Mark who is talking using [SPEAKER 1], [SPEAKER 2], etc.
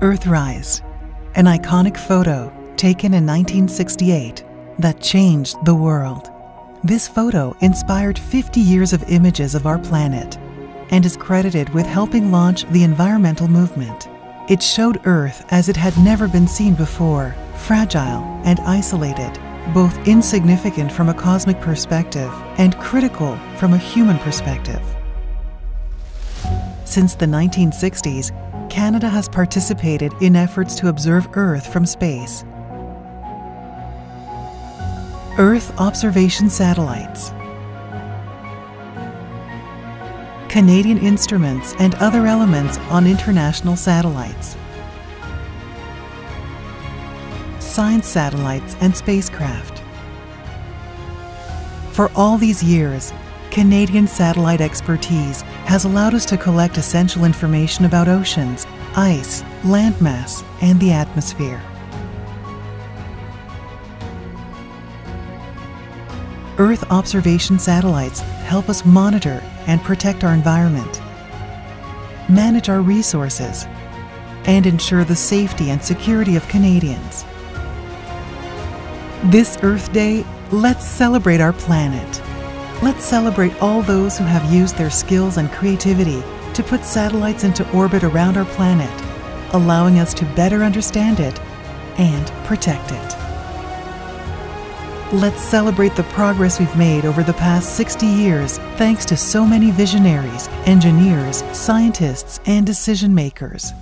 [SPEAKER 1] Earthrise, an iconic photo taken in 1968 that changed the world. This photo inspired 50 years of images of our planet and is credited with helping launch the environmental movement. It showed Earth as it had never been seen before, fragile and isolated, both insignificant from a cosmic perspective and critical from a human perspective. Since the 1960s, Canada has participated in efforts to observe Earth from space. Earth observation satellites, Canadian instruments and other elements on international satellites, science satellites and spacecraft. For all these years, Canadian satellite expertise has allowed us to collect essential information about oceans, ice, landmass, and the atmosphere. Earth observation satellites help us monitor and protect our environment, manage our resources, and ensure the safety and security of Canadians. This Earth Day, let's celebrate our planet. Let's celebrate all those who have used their skills and creativity to put satellites into orbit around our planet, allowing us to better understand it and protect it. Let's celebrate the progress we've made over the past 60 years thanks to so many visionaries, engineers, scientists, and decision makers.